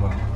Bye.